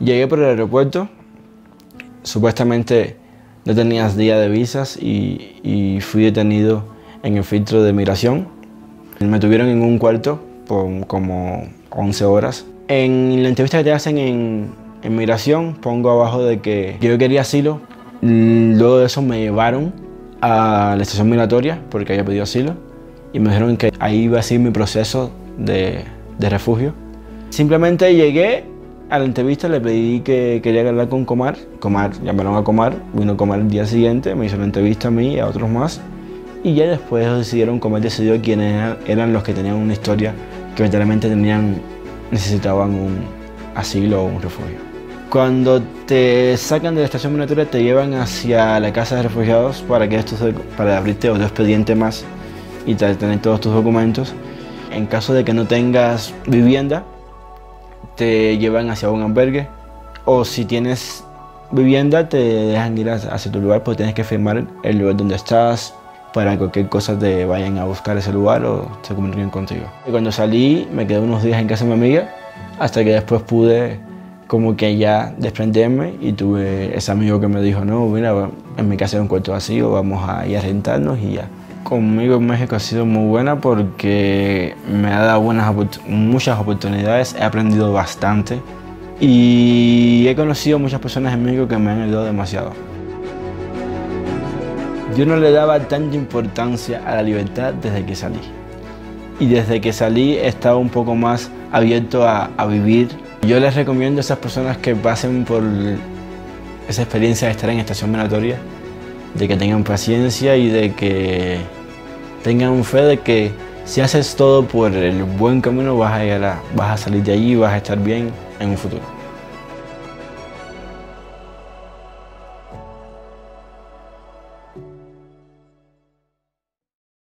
Llegué por el aeropuerto, supuestamente no tenía día de visas y, fui detenido en el filtro de migración. Me tuvieron en un cuarto por como 11 horas. En la entrevista que te hacen en, en migración pongo abajo de que yo quería asilo. Luego de eso me llevaron a la estación migratoria porque había pedido asilo y me dijeron que ahí iba a ser mi proceso de, refugio. Simplemente llegué a la entrevista, le pedí que quería hablar con Comar. Comar, llamaron a Comar, vino Comar el día siguiente, me hizo la entrevista a mí y a otros más. Y ya después decidieron, Comar decidió quiénes eran los que tenían una historia que verdaderamente tenían, necesitaban un asilo o un refugio. Cuando te sacan de la estación migratoria te llevan hacia la casa de refugiados para, que estos, para abrirte otro expediente más y tener todos tus documentos. En caso de que no tengas vivienda, te llevan hacia un albergue. O si tienes vivienda, te dejan ir hacia tu lugar porque tienes que firmar el lugar donde estás para cualquier cosa te vayan a buscar ese lugar o se comuniquen contigo. Cuando salí, me quedé unos días en casa de mi amiga hasta que después pude como que ya desprenderme y tuve ese amigo que me dijo, no, mira, en mi casa hay un cuarto vacío, vamos a ir a rentarnos y ya. Conmigo en México ha sido muy buena porque me ha dado muchas oportunidades, he aprendido bastante y he conocido muchas personas en México que me han ayudado demasiado. Yo no le daba tanta importancia a la libertad desde que salí. Y desde que salí he estado un poco más abierto a, a vivir yo les recomiendo a esas personas que pasen por esa experiencia de estar en estación migratoria, de que tengan paciencia y de que tengan fe de que si haces todo por el buen camino vas a, vas a salir de allí y vas a estar bien en un futuro.